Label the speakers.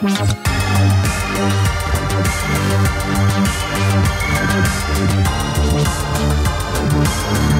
Speaker 1: We'll